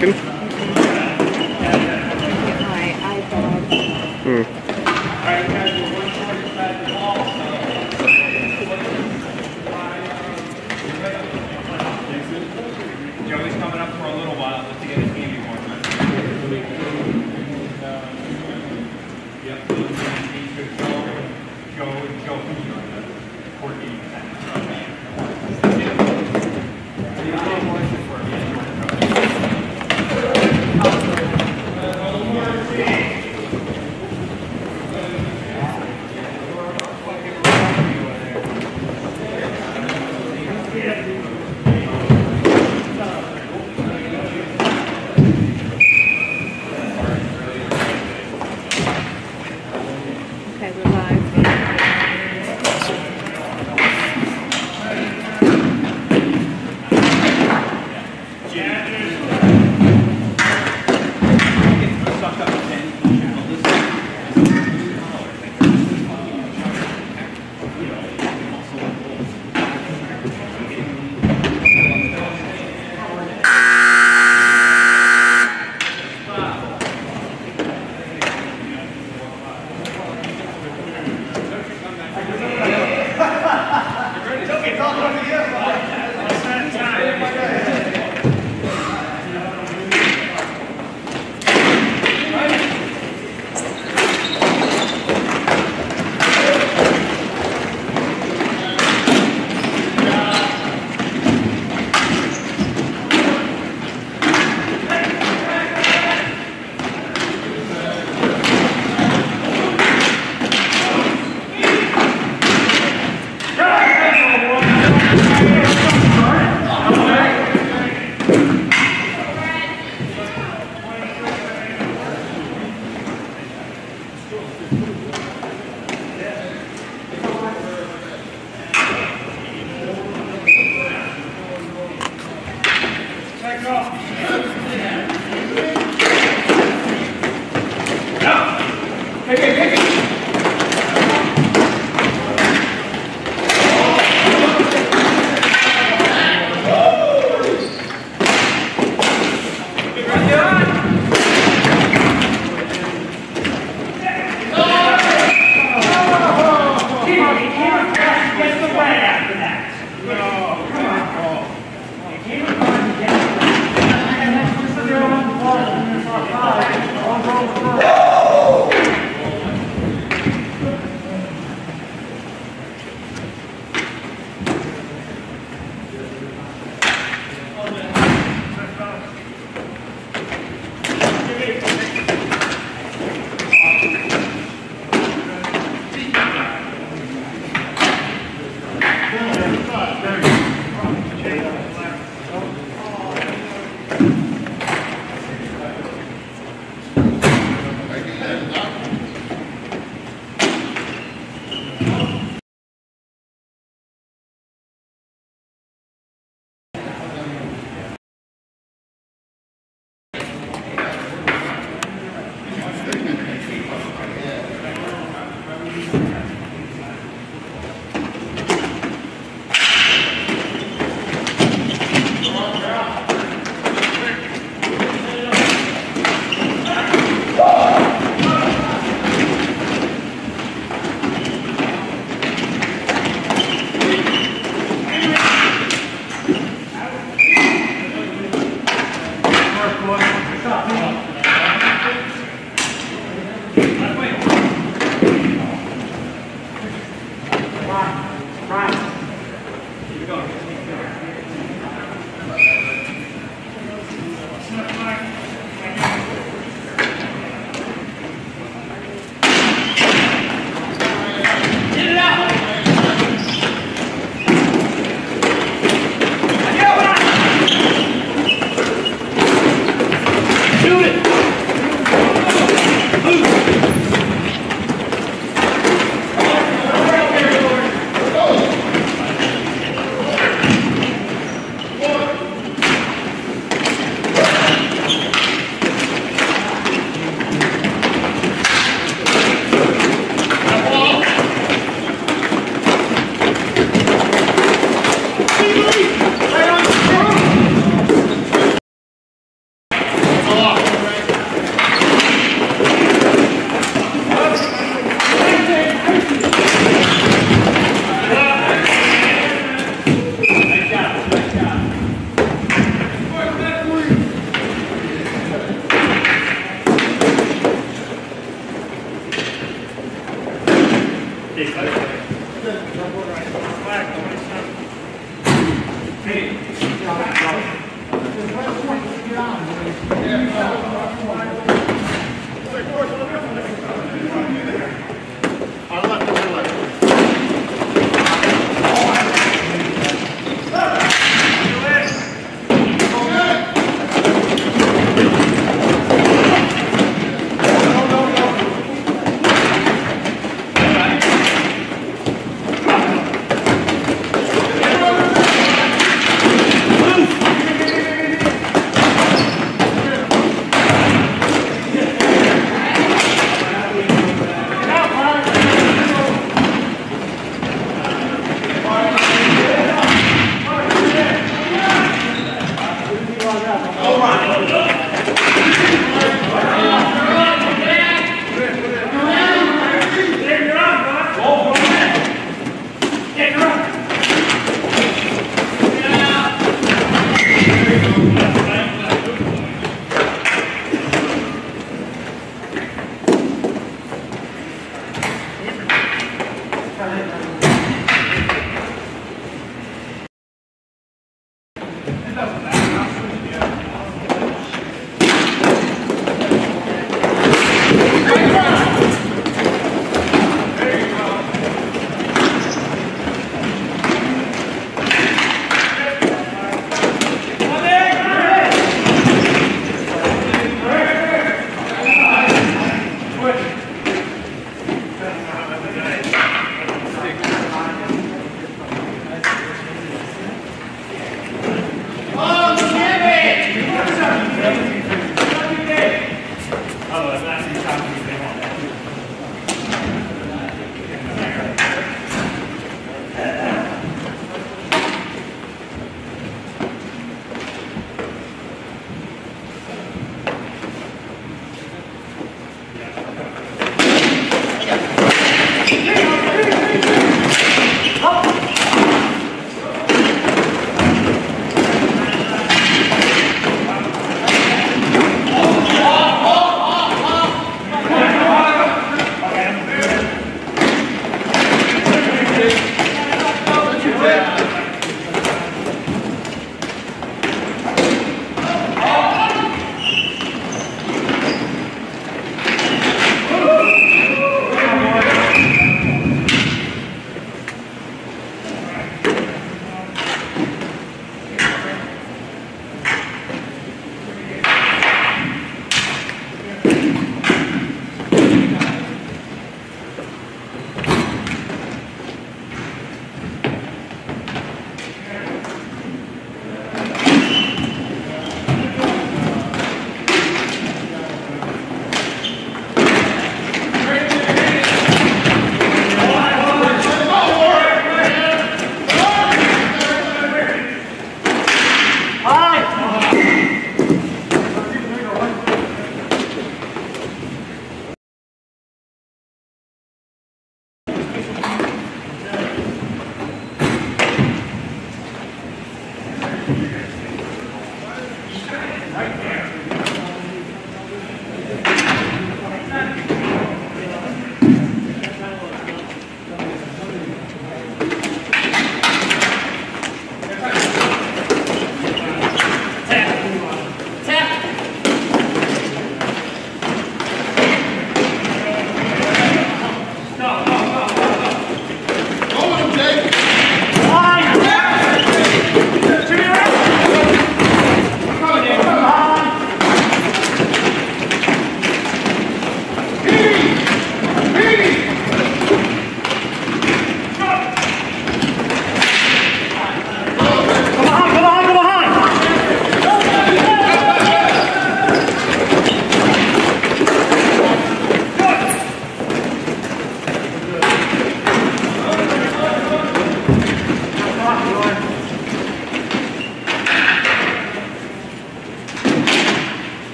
Dankeschön.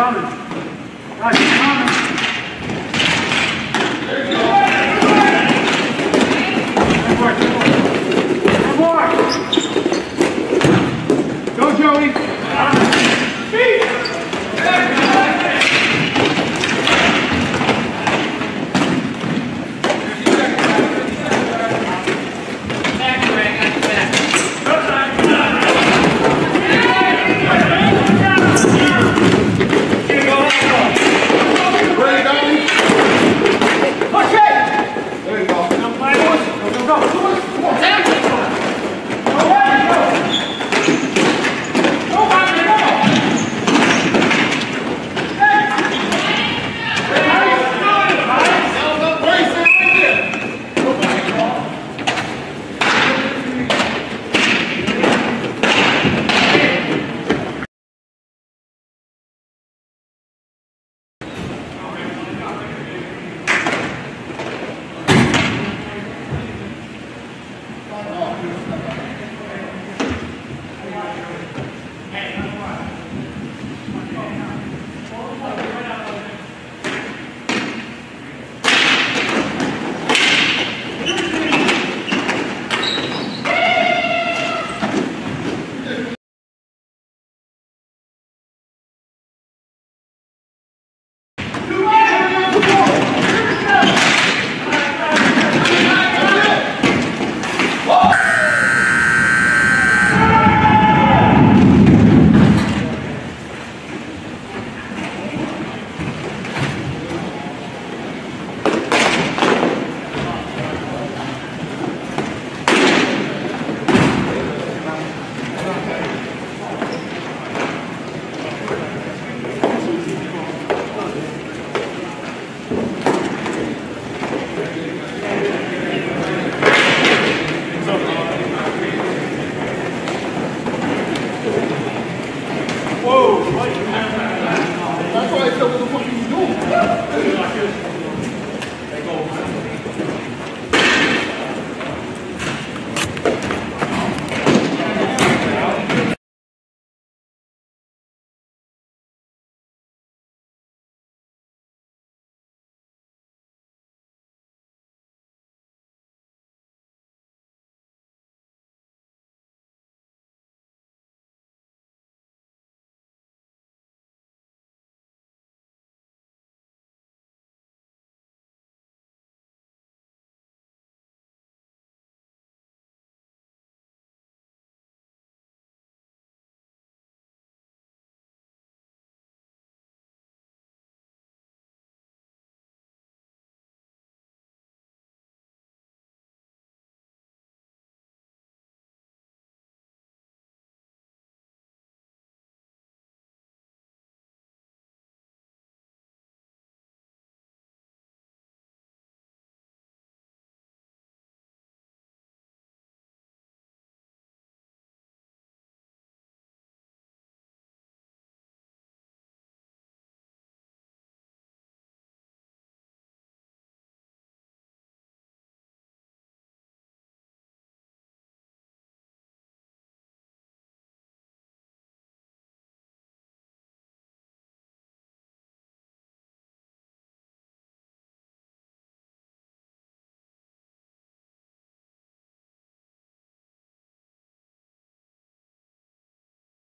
Coming. Guys, he's